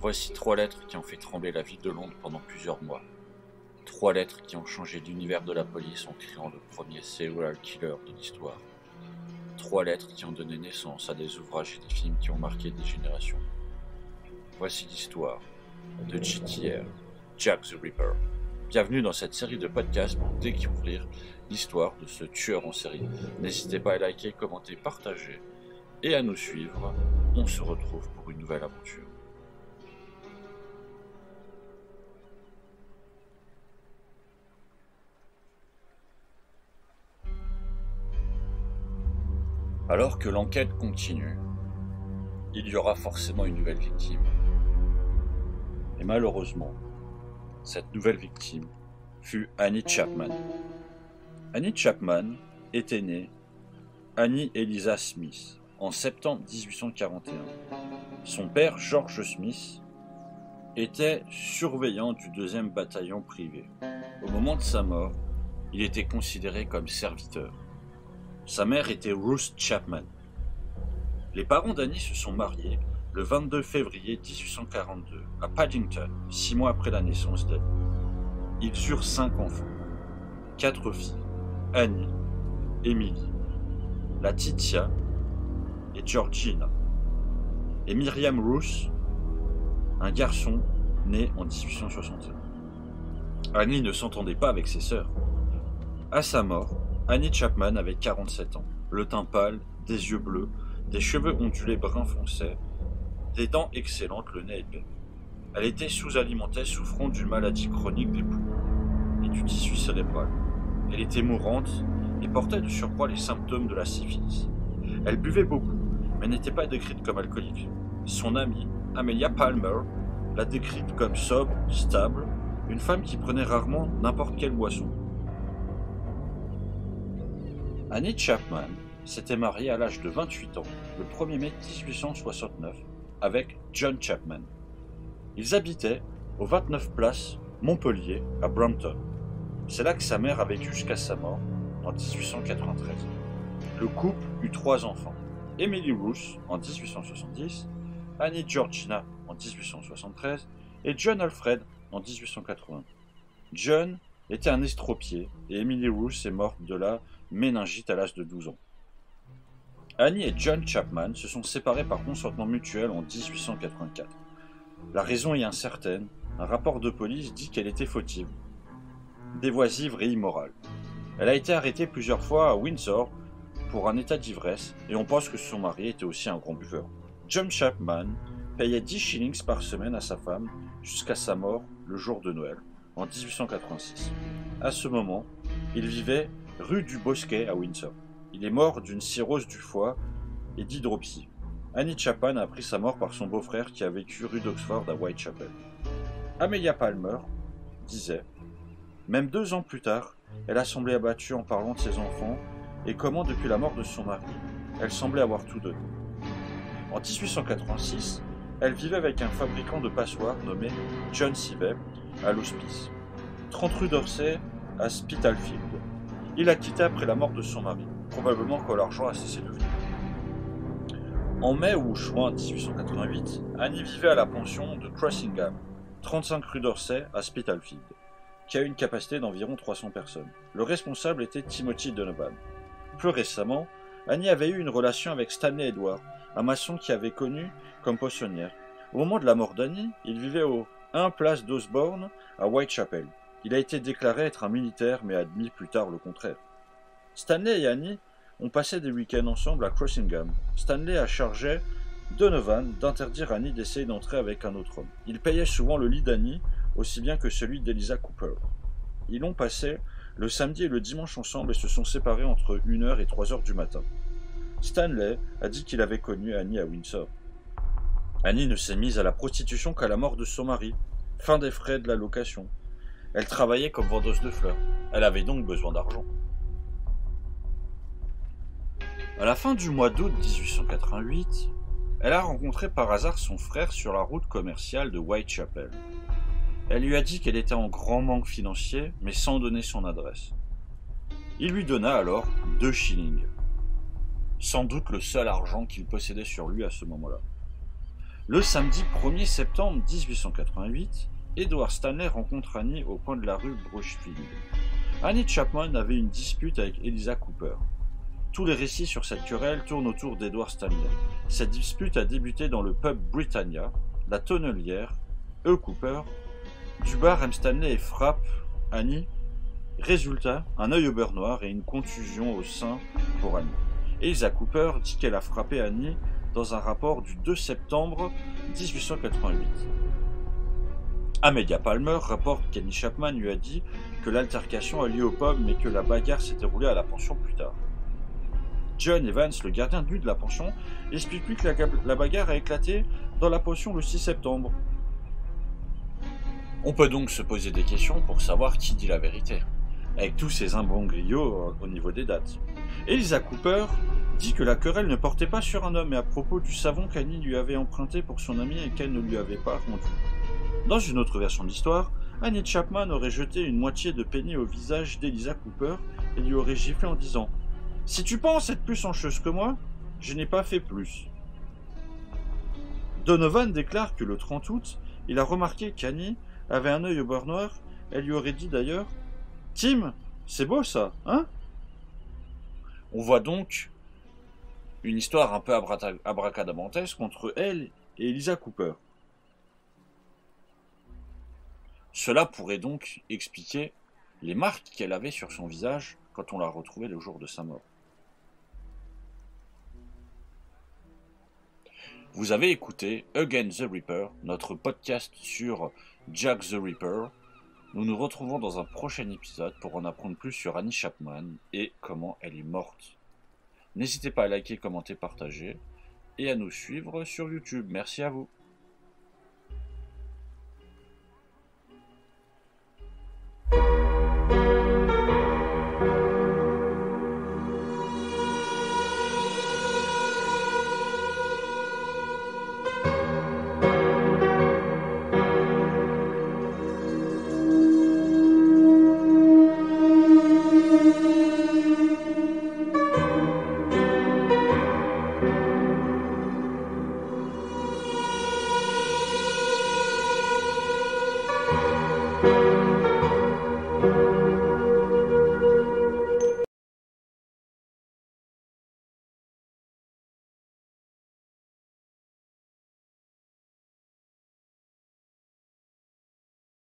Voici trois lettres qui ont fait trembler la ville de Londres pendant plusieurs mois. Trois lettres qui ont changé l'univers de la police en créant le premier serial killer de l'histoire. Trois lettres qui ont donné naissance à des ouvrages et des films qui ont marqué des générations. Voici l'histoire de GTR, Jack the Ripper. Bienvenue dans cette série de podcasts pour découvrir l'histoire de ce tueur en série. N'hésitez pas à liker, commenter, partager et à nous suivre. On se retrouve pour une nouvelle aventure. Alors que l'enquête continue, il y aura forcément une nouvelle victime. Et malheureusement, cette nouvelle victime fut Annie Chapman. Annie Chapman était née Annie Eliza Smith en septembre 1841. Son père, George Smith, était surveillant du deuxième bataillon privé. Au moment de sa mort, il était considéré comme serviteur. Sa mère était Ruth Chapman. Les parents d'Annie se sont mariés le 22 février 1842 à Paddington, six mois après la naissance d'Annie. Ils eurent cinq enfants, quatre filles, Annie, Emily, Latitia et Georgina, et Miriam Ruth, un garçon né en 1861. Annie ne s'entendait pas avec ses sœurs. À sa mort, Annie Chapman avait 47 ans, le teint pâle, des yeux bleus, des cheveux ondulés brun foncé, des dents excellentes, le nez épais. Elle était sous-alimentée souffrant d'une maladie chronique des poumons et du tissu cérébral. Elle était mourante et portait de surcroît les symptômes de la syphilis. Elle buvait beaucoup, mais n'était pas décrite comme alcoolique. Son amie, Amelia Palmer, l'a décrite comme sobre, stable, une femme qui prenait rarement n'importe quelle boisson. Annie Chapman s'était mariée à l'âge de 28 ans, le 1er mai 1869, avec John Chapman. Ils habitaient au 29 place Montpellier, à Brampton. C'est là que sa mère a vécu jusqu'à sa mort, en 1893. Le couple eut trois enfants. Emily Ruth en 1870, Annie Georgina en 1873 et John Alfred en 1880. John était un estropié et Emily Ruth est morte de la méningite à l'âge de 12 ans. Annie et John Chapman se sont séparés par consentement mutuel en 1884. La raison est incertaine, un rapport de police dit qu'elle était fautive, dévoisive et immorale. Elle a été arrêtée plusieurs fois à Windsor pour un état d'ivresse et on pense que son mari était aussi un grand buveur. John Chapman payait 10 shillings par semaine à sa femme jusqu'à sa mort le jour de Noël en 1886. À ce moment, il vivait rue du Bosquet à Windsor. Il est mort d'une cirrhose du foie et d'hydropsie. Annie Chapman a appris sa mort par son beau-frère qui a vécu rue d'Oxford à Whitechapel. Amelia Palmer disait Même deux ans plus tard, elle a semblé abattue en parlant de ses enfants et comment, depuis la mort de son mari, elle semblait avoir tout donné. En 1886, elle vivait avec un fabricant de passoires nommé John Sivet à l'hospice, 30 rue d'Orsay à Spitalfield. Il a quitté après la mort de son mari, probablement quand l'argent a cessé de venir. En mai ou juin 1888, Annie vivait à la pension de Crossingham, 35 rue d'Orsay à Spitalfield, qui a une capacité d'environ 300 personnes. Le responsable était Timothy Donovan. Plus récemment, Annie avait eu une relation avec Stanley Edward, un maçon qui avait connu comme poissonnière. Au moment de la mort d'Annie, il vivait au 1 place d'Osborne à Whitechapel. Il a été déclaré être un militaire, mais admis plus tard le contraire. Stanley et Annie ont passé des week-ends ensemble à Crossingham. Stanley a chargé Donovan d'interdire Annie d'essayer d'entrer avec un autre homme. Il payait souvent le lit d'Annie, aussi bien que celui d'Elisa Cooper. Ils ont passé le samedi et le dimanche ensemble et se sont séparés entre 1h et 3h du matin. Stanley a dit qu'il avait connu Annie à Windsor. Annie ne s'est mise à la prostitution qu'à la mort de son mari. Fin des frais de la location. Elle travaillait comme vendeuse de fleurs. Elle avait donc besoin d'argent. À la fin du mois d'août 1888, elle a rencontré par hasard son frère sur la route commerciale de Whitechapel. Elle lui a dit qu'elle était en grand manque financier, mais sans donner son adresse. Il lui donna alors deux shillings. Sans doute le seul argent qu'il possédait sur lui à ce moment-là. Le samedi 1er septembre 1888, Edward Stanley rencontre Annie au coin de la rue Brushfield. Annie Chapman avait une dispute avec Eliza Cooper. Tous les récits sur cette querelle tournent autour d'Edward Stanley. Cette dispute a débuté dans le pub Britannia, la tonnelière, E. Cooper, du bar M. Stanley frappe Annie. Résultat, un œil au beurre noir et une contusion au sein pour Annie. Elisa Cooper dit qu'elle a frappé Annie dans un rapport du 2 septembre 1888. Amelia Palmer rapporte qu'Annie Chapman lui a dit que l'altercation a lieu au pub mais que la bagarre s'est déroulée à la pension plus tard. John Evans, le gardien nuit de la pension, explique lui que la, la bagarre a éclaté dans la pension le 6 septembre. On peut donc se poser des questions pour savoir qui dit la vérité, avec tous ces imbroglios au niveau des dates. Elisa Cooper dit que la querelle ne portait pas sur un homme, mais à propos du savon qu'Annie lui avait emprunté pour son ami et qu'elle ne lui avait pas rendu. Dans une autre version de l'histoire, Annie Chapman aurait jeté une moitié de penny au visage d'Elisa Cooper et lui aurait giflé en disant Si tu penses être plus encheuse que moi, je n'ai pas fait plus. Donovan déclare que le 30 août, il a remarqué qu'Annie avait un œil au beurre noir. Elle lui aurait dit d'ailleurs Tim, c'est beau ça, hein? On voit donc une histoire un peu abracadabantesque entre elle et Elisa Cooper. Cela pourrait donc expliquer les marques qu'elle avait sur son visage quand on l'a retrouvée le jour de sa mort. Vous avez écouté Again the Reaper, notre podcast sur Jack the Ripper. Nous nous retrouvons dans un prochain épisode pour en apprendre plus sur Annie Chapman et comment elle est morte. N'hésitez pas à liker, commenter, partager et à nous suivre sur YouTube. Merci à vous.